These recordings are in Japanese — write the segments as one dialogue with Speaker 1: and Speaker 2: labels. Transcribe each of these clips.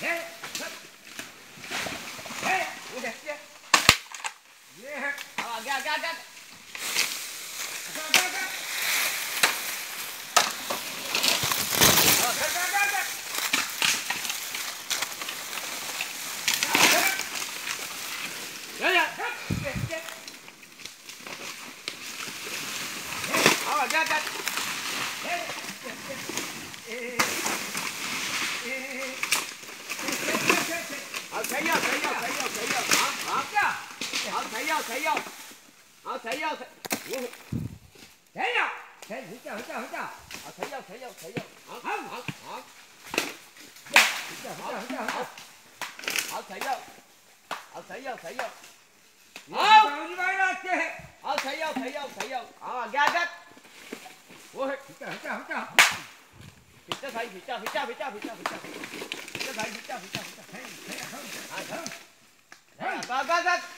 Speaker 1: Yeah, 谁要谁要，好谁要谁，谁要谁，回家回家回家，好谁要谁要谁要，好，好，好，好，回家回家回家，好，回家回家回家，回家回家回家，回家回家回家，回回家回家，回回家回家，回家回家回，回家回家回家，回家回家回家，回回家回家，回家回家回家，回家回家回，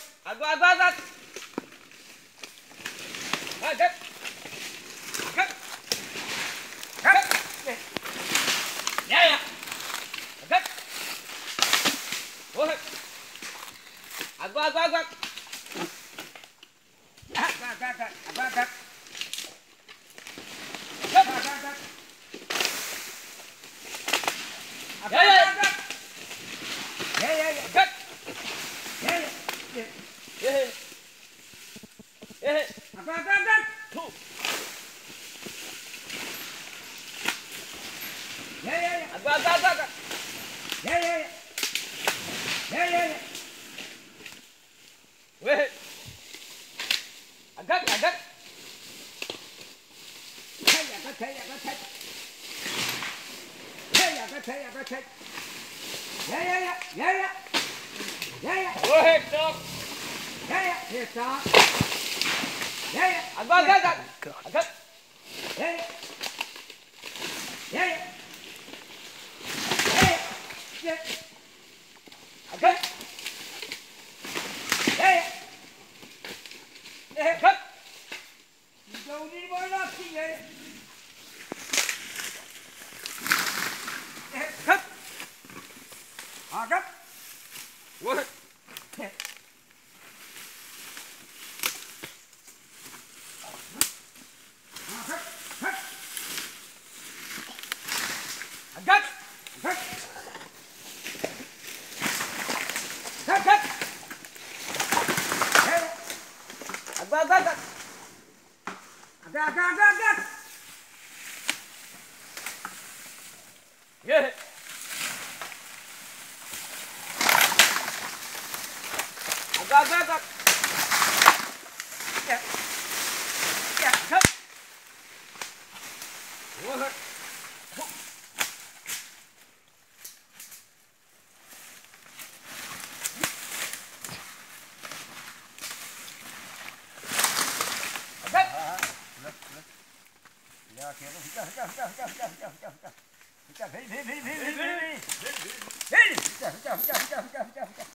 Speaker 1: Yeah, yeah, yeah. Yeah, yeah, yeah. Yeah, yeah. Wait. Agak, agak. Hey, agak, hey, agak, hey. Hey, agak, hey, agak, hey. Yeah, yeah, yeah, yeah, yeah. Yeah, yeah.
Speaker 2: Go stop.
Speaker 1: Yeah, yeah. Stop. Yeah, yeah. Agak, agak, agak. Yeah. Yeah, yeah. Yeah, Okay. Okay. Yeah, yeah. Yeah, agak. You don't need more lucky, yeah. Yeah, agak. Agak. What? Yeah. Agak. Agak. Agak. Agak. Agak. Hey. Agak, agak, agak. Agak, agak, agak, agak.
Speaker 2: Yeah.
Speaker 1: Agak, agak, agak. Yeah. Yeah, agak.
Speaker 2: What?
Speaker 1: Agak. Ya, kira. Hijau, hijau, hijau, hijau, hijau, hijau, hijau, hijau. Hijau, hei, hei, hei, hei, hei, hei, hei. Hei, hijau, hijau, hijau, hijau, hijau, hijau, hijau.